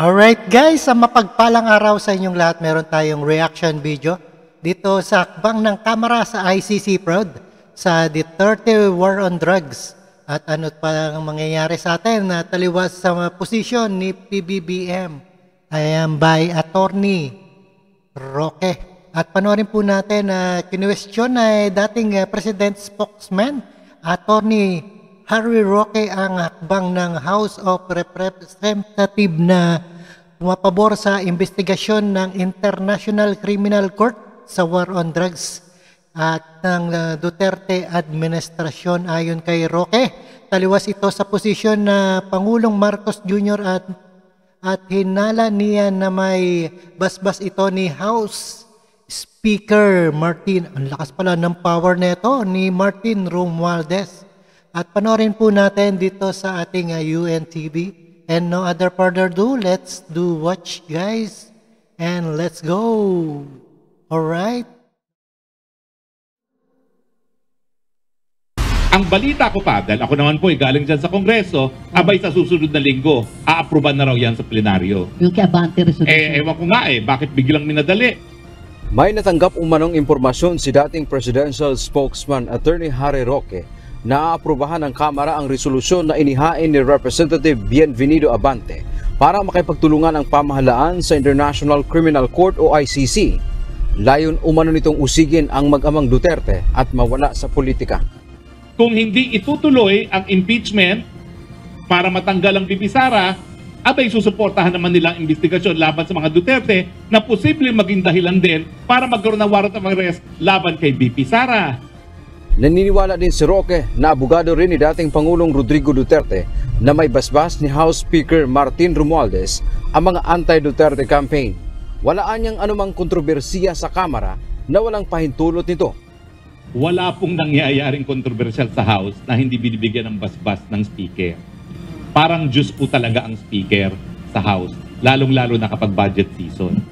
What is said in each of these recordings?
Alright guys, sa mapagpalang araw sa inyong lahat, meron tayong reaction video dito sa akbang ng kamera sa ICC Prod sa Duterte War on Drugs. At ano pa ang mangyayari sa atin na taliwas sa posisyon ni PBBM. I am by Attorney Roque. At panoorin po natin na uh, kinwestiyon ay dating uh, President spokesman, Attorney Harry Roque ang hakbang ng House of Representatives na pumapabor sa investigasyon ng International Criminal Court sa war on drugs at ng uh, Duterte administrasyon ayon kay Roque. Taliwas ito sa posisyon na Pangulong Marcos Jr. at at hinala niya na may basbas ito ni House Speaker Martin. Ang lakas pala ng power nito ni Martin Romualdez. At panorin po natin dito sa ating uh, UNTV. And no other further ado, let's do watch guys. And let's go. Alright. Ang balita ko pa, dahil ako naman po ay galing dyan sa Kongreso, abay sa susunod na linggo, aaproban na raw yan sa plenaryo. Yung kay Abante resolution. Eh, ewan ko nga eh, bakit biglang minadali? May natanggap umanong impormasyon si dating presidential spokesman Attorney Harry Roque Naaprobahan ng Kamara ang resolusyon na inihain ni Representative Bienvenido Abante para makipagtulungan ang pamahalaan sa International Criminal Court o ICC. Layon umano nitong usigin ang mag-amang Duterte at mawala sa politika. Kung hindi itutuloy ang impeachment para matanggal ang Bibisara, abay susuportahan naman nila ang investigasyon laban sa mga Duterte na posibleng maging dahilan din para magkaroon ng warrant of arrest laban kay BP Sara. Naniniwala din si Roque na abogado rin ni dating Pangulong Rodrigo Duterte na may basbas ni House Speaker Martin Romualdez ang mga anti-Duterte campaign. Walaan niyang anumang kontrobersiya sa Kamara na walang pahintulot nito. Wala pong nangyayaring kontrobersyal sa House na hindi binibigyan ng basbas ng Speaker. Parang Diyos po talaga ang Speaker sa House, lalong-lalo na kapag budget season.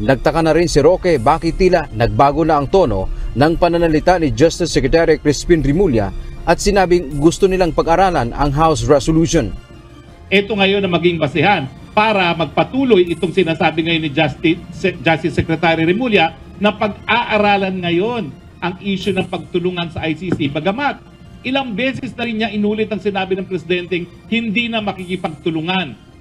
Nagtaka na rin si Roque bakit tila nagbago na ang tono ng pananalita ni Justice Secretary Crispin Rimulya at sinabing gusto nilang pag-aralan ang House Resolution. Ito ngayon na maging basehan para magpatuloy itong sinasabi ngayon ni Justice, Justice Secretary Rimulya na pag-aaralan ngayon ang issue ng pagtulungan sa ICC. Bagamat ilang beses na rin niya inulit ang sinabi ng Presidenteng hindi na makikipagtulungan.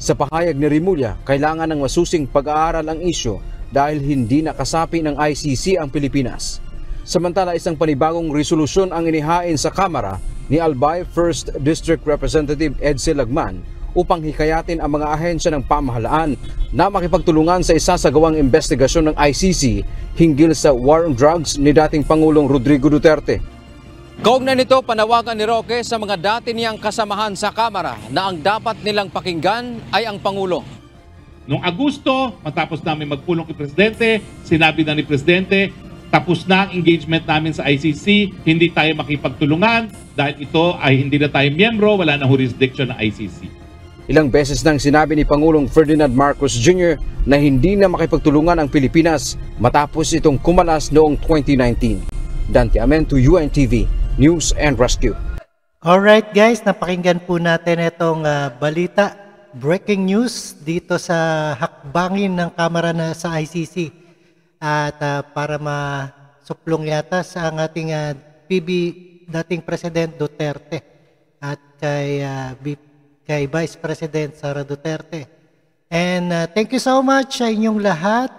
Sa pahayag ni Rimulya, kailangan ng masusing pag-aaral ang issue dahil hindi nakasapi ng ICC ang Pilipinas. Samantala isang panibagong resolusyon ang inihain sa Kamara ni Albay 1st District Representative Edsel Lagman upang hikayatin ang mga ahensya ng pamahalaan na makipagtulungan sa isasagawang investigasyon ng ICC hinggil sa war on drugs ni dating Pangulong Rodrigo Duterte. Kaugnay nito, panawagan ni Roque sa mga dati niyang kasamahan sa Kamara na ang dapat nilang pakinggan ay ang Pangulo. Noong Agosto, matapos namin magpulong kay Presidente, sinabi na ni Presidente, tapos na ang engagement namin sa ICC, hindi tayo makipagtulungan dahil ito ay hindi na tayo miyembro, wala na jurisdiction ng ICC. Ilang beses nang sinabi ni Pangulong Ferdinand Marcos Jr. na hindi na makipagtulungan ang Pilipinas matapos itong kumalas noong 2019. Dante Amento, UNTV, News and Rescue. Alright guys, napakinggan po natin itong uh, balita breaking news dito sa hakbangin ng Kamara na sa ICC at uh, para masuplong yata sa ang ating uh, ah, PB dating President Duterte at kay uh, kay Vice President Sara Duterte. And uh, thank you so much sa inyong lahat